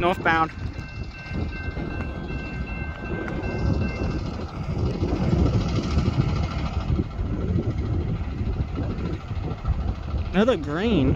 Northbound. Another green.